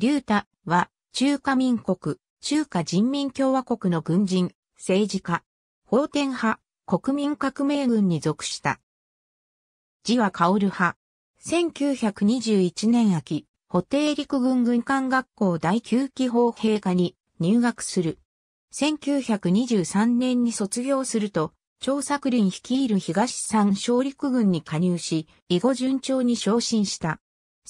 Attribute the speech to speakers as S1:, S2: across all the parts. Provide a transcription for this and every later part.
S1: リュータは中華民国、中華人民共和国の軍人、政治家、法天派、国民革命軍に属した。字は薫派。1921年秋、補定陸軍軍艦学校第9期砲兵科に入学する。1923年に卒業すると、張作林率いる東山小陸軍に加入し、以後順調に昇進した。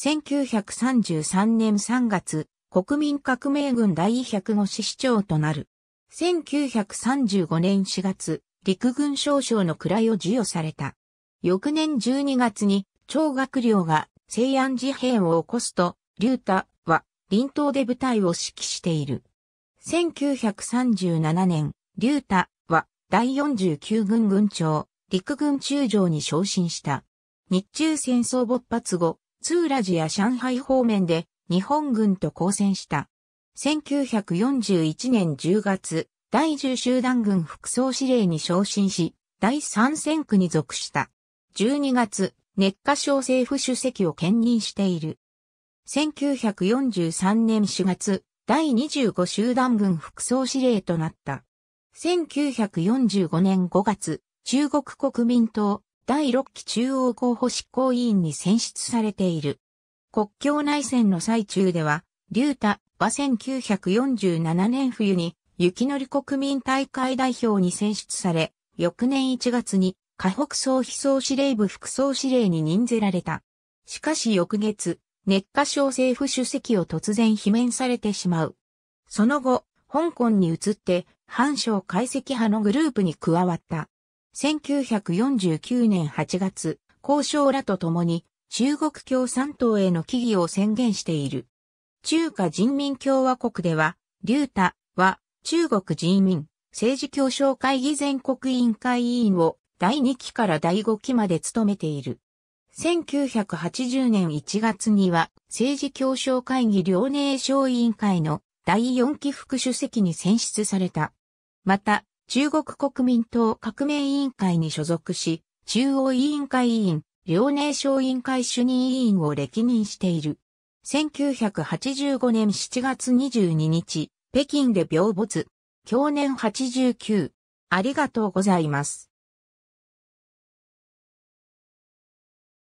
S1: 1933年3月、国民革命軍第105師市長となる。1935年4月、陸軍少将の位を授与された。翌年12月に、超学寮が西安事変を起こすと、竜太は臨島で部隊を指揮している。1937年、竜太は第49軍軍長、陸軍中将に昇進した。日中戦争勃発後、ツーラジや上海方面で日本軍と交戦した。1941年10月、第10集団軍副総司令に昇進し、第3戦区に属した。12月、熱火省政府主席を兼任している。1943年4月、第25集団軍副総司令となった。1945年5月、中国国民党第6期中央候補執行委員に選出されている。国境内戦の最中では、竜太は1947年冬に雪乗り国民大会代表に選出され、翌年1月に河北総非総司令部副総司令に任ぜられた。しかし翌月、熱火省政府主席を突然罷免されてしまう。その後、香港に移って、反省解析派のグループに加わった。1949年8月、交渉らと共に中国共産党への起義を宣言している。中華人民共和国では、劉太は中国人民政治協商会議全国委員会委員を第2期から第5期まで務めている。1980年1月には政治協商会議遼寧省委員会の第4期副主席に選出された。また、中国国民党革命委員会に所属し、中央委員会委員、遼寧省委員会主任委員を歴任している。1985年7月22日、北京で病没。去年89。ありがとうございます。